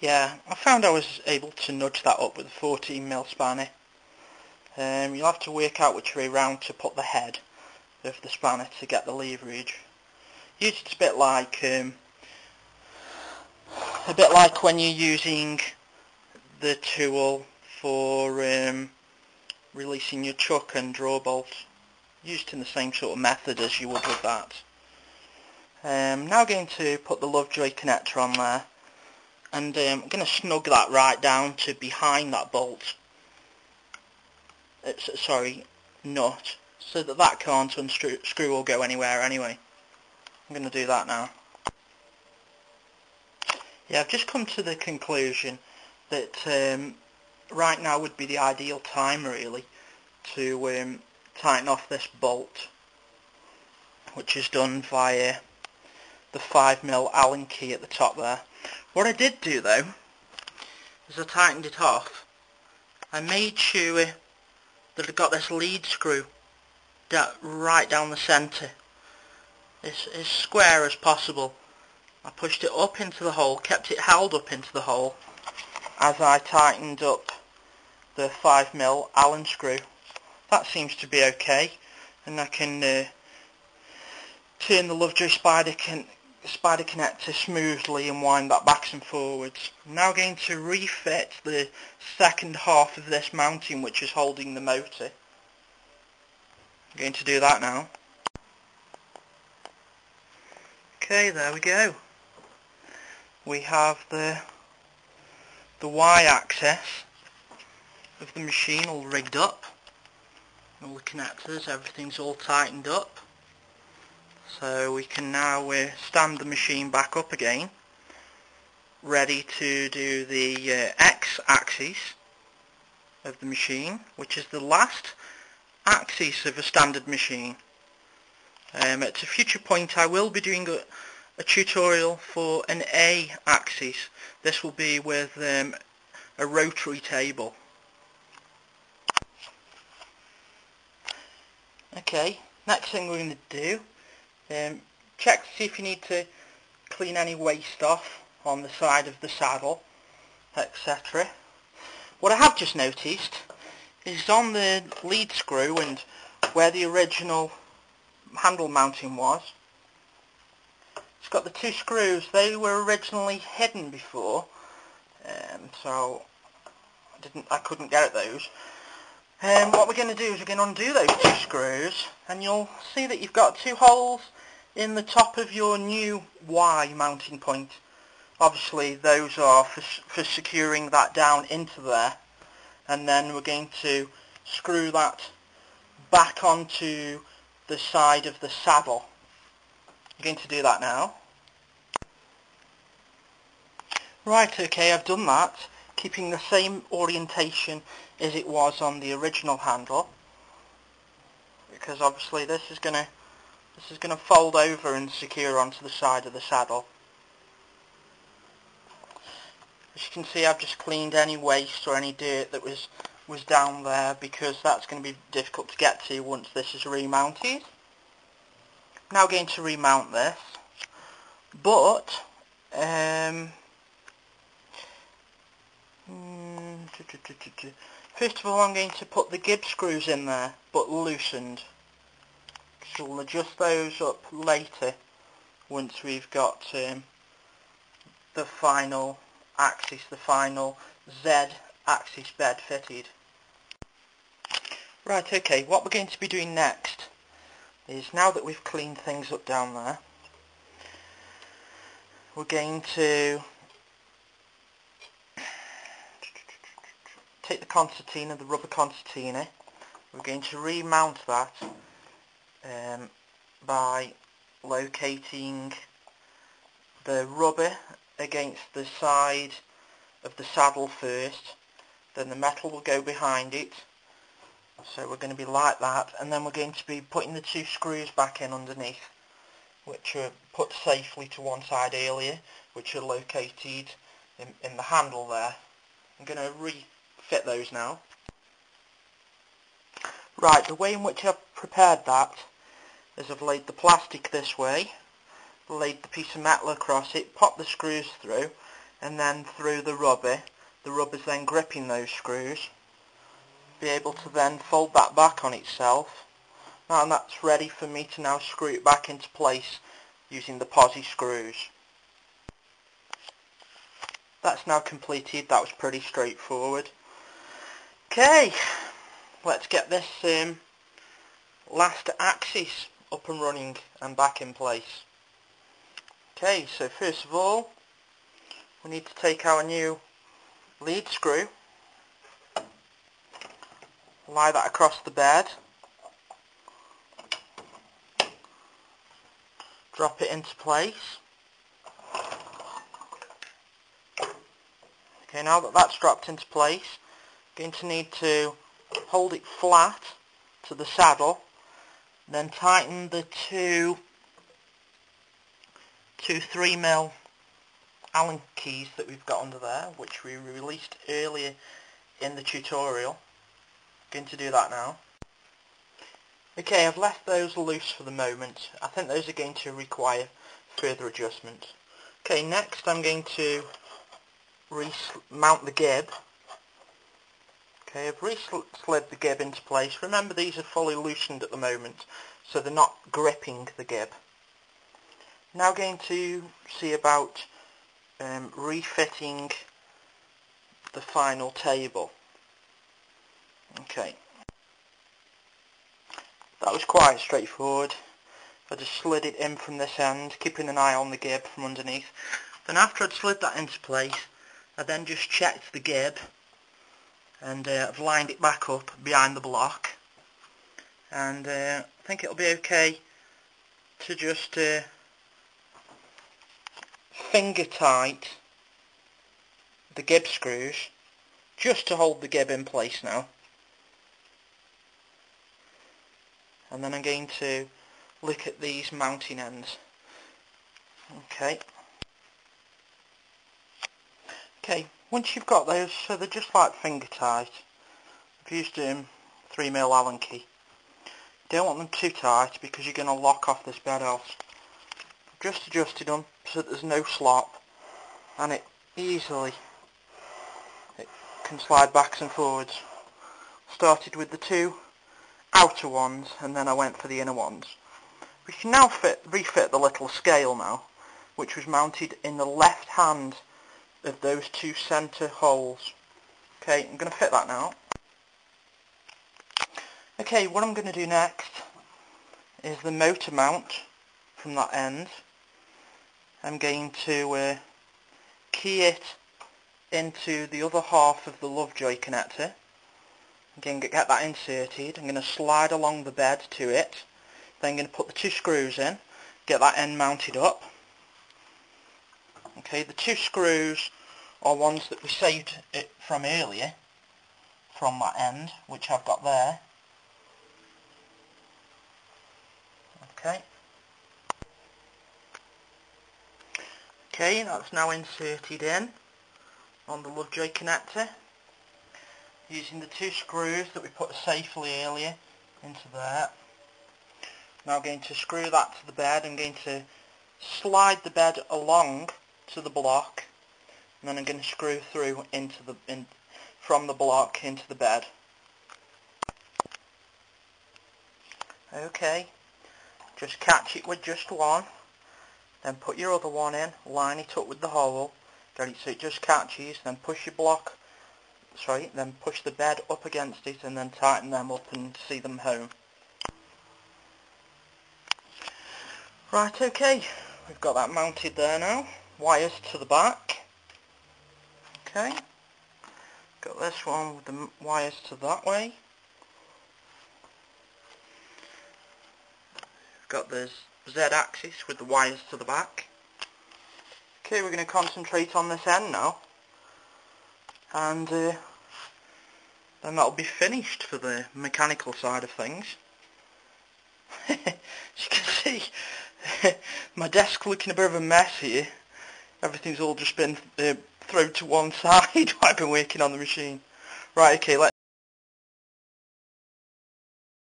Yeah, I found I was able to nudge that up with a 14mm spanner. Um, you'll have to work out which way round to put the head of the spanner to get the leverage. Usually it's a bit like um, a bit like when you're using the tool for um, releasing your chuck and draw bolt. Used in the same sort of method as you would with that. Um, now going to put the Lovejoy connector on there and um, I'm going to snug that right down to behind that bolt. It's, sorry, nut, so that that can't unscrew or go anywhere anyway. I'm going to do that now. Yeah, I've just come to the conclusion that um, right now would be the ideal time really to um, tighten off this bolt which is done via the 5mm Allen key at the top there. What I did do though is I tightened it off. I made sure that I got this lead screw right down the centre. As square as possible. I pushed it up into the hole kept it held up into the hole as I tightened up the 5mm Allen screw. That seems to be okay and I can uh, turn the Lovejoy Spider can spider connector smoothly and wind that back and forwards. I'm now going to refit the second half of this mounting which is holding the motor. I'm going to do that now. Okay, there we go. We have the the y-axis of the machine all rigged up. All the connectors, everything's all tightened up. So we can now uh, stand the machine back up again, ready to do the uh, x-axis of the machine, which is the last axis of a standard machine. Um, at a future point I will be doing a, a tutorial for an A axis. This will be with um, a rotary table. Okay, next thing we're going to do um, check to see if you need to clean any waste off on the side of the saddle, etc. What I have just noticed is on the lead screw and where the original handle mounting was, it's got the two screws. They were originally hidden before, um, so I didn't, I couldn't get at those. And um, what we're going to do is we're going to undo those two screws and you'll see that you've got two holes in the top of your new Y mounting point. Obviously those are for, for securing that down into there and then we're going to screw that back onto the side of the saddle. I'm going to do that now. Right, okay, I've done that, keeping the same orientation as it was on the original handle because obviously this is going to this is going to fold over and secure onto the side of the saddle. As you can see I've just cleaned any waste or any dirt that was was down there because that's going to be difficult to get to once this is remounted. Now going to remount this but um, First of all I'm going to put the gib screws in there, but loosened. So we'll adjust those up later once we've got um, the final axis, the final Z axis bed fitted. Right, okay, what we're going to be doing next is now that we've cleaned things up down there, we're going to take the concertina, the rubber concertina, we're going to remount that um, by locating the rubber against the side of the saddle first, then the metal will go behind it, so we're going to be like that, and then we're going to be putting the two screws back in underneath, which were put safely to one side earlier, which are located in, in the handle there. I'm going to re fit those now. Right, the way in which I've prepared that is I've laid the plastic this way, laid the piece of metal across it, popped the screws through, and then through the rubber. The rubber's then gripping those screws. Be able to then fold that back on itself. And that's ready for me to now screw it back into place using the posi screws. That's now completed. That was pretty straightforward. Okay, let's get this um, last axis up and running and back in place. Okay, so first of all, we need to take our new lead screw, lie that across the bed, drop it into place. Okay, now that that's dropped into place, going to need to hold it flat to the saddle, then tighten the two two 3 mil Allen keys that we've got under there, which we released earlier in the tutorial. Going to do that now. Okay, I've left those loose for the moment. I think those are going to require further adjustment. Okay, next I'm going to mount the gib. Okay, I've re-slid the gib into place. Remember these are fully loosened at the moment, so they're not gripping the gib. Now going to see about um, refitting the final table. Okay. That was quite straightforward. I just slid it in from this end, keeping an eye on the gib from underneath. Then after I'd slid that into place, I then just checked the gib and uh, I've lined it back up behind the block. And uh, I think it'll be okay to just uh, finger tight the gib screws just to hold the gib in place now. And then I'm going to look at these mounting ends. Okay. Okay once you've got those so they're just like finger tight I've used um, 3mm Allen key don't want them too tight because you're going to lock off this bed else just adjusted them so that there's no slop and it easily it can slide backwards and forwards. Started with the two outer ones and then I went for the inner ones. We can now fit, refit the little scale now which was mounted in the left hand of those two centre holes. Okay, I'm going to fit that now. Okay, what I'm going to do next is the motor mount from that end. I'm going to uh, key it into the other half of the Lovejoy connector. I'm going to get that inserted. I'm going to slide along the bed to it. Then I'm going to put the two screws in, get that end mounted up. Okay, the two screws are ones that we saved it from earlier, from that end, which I've got there. Okay. Okay, that's now inserted in on the Lovejoy connector using the two screws that we put safely earlier into there. Now I'm going to screw that to the bed. I'm going to slide the bed along to the block and then I'm going to screw through into the in, from the block into the bed. Okay, just catch it with just one. Then put your other one in, line it up with the hole, get it so it just catches, then push your block, sorry, then push the bed up against it and then tighten them up and see them home. Right, okay, we've got that mounted there now, wires to the back, okay, got this one with the wires to that way, got this Z-axis with the wires to the back. Okay, we're going to concentrate on this end now. And uh, then that'll be finished for the mechanical side of things. As you can see, my desk looking a bit of a mess here. Everything's all just been uh, thrown to one side I've been working on the machine. Right, okay, let's